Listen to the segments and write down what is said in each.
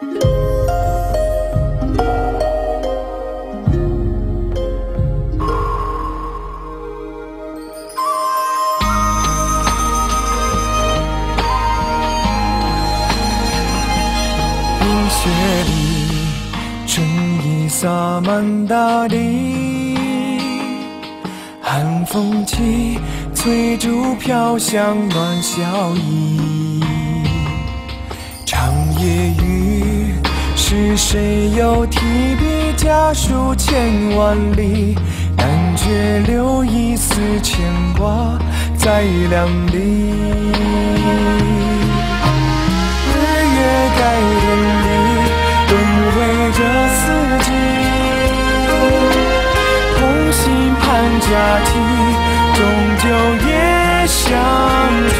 冰雪里，春意洒满大地，寒风起，翠竹飘香暖笑意。长夜雨，是谁又提笔家书千万里？但却留一丝牵挂在两地。日月改天地，轮回这四季。同心盼佳期，终究也相聚。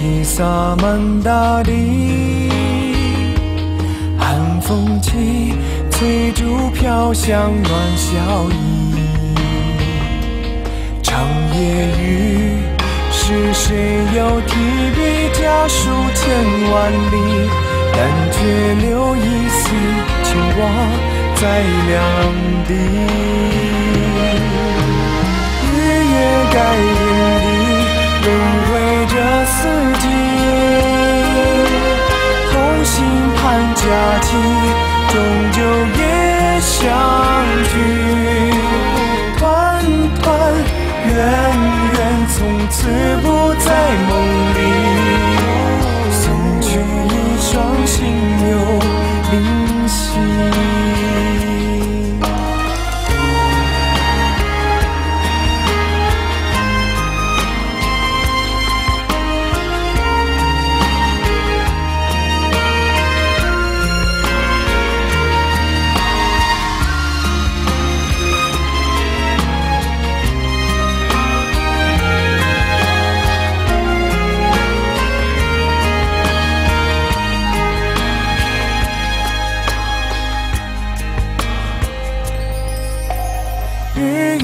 春意洒满大地。寒风起，翠竹飘香暖笑意。长夜雨，是谁又提笔家书千万里？但却留一丝牵挂在两地。日月改假期，终究也相聚。团团圆圆，从此不再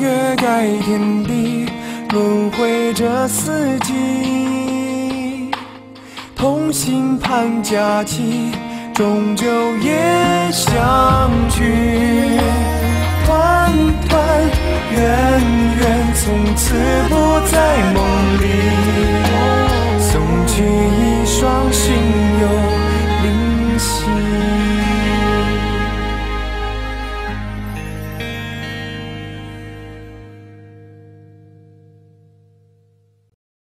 月盖天地，轮回着四季。同心盼佳期，终究也相聚。团团圆圆，从此不在梦里。送去一双星。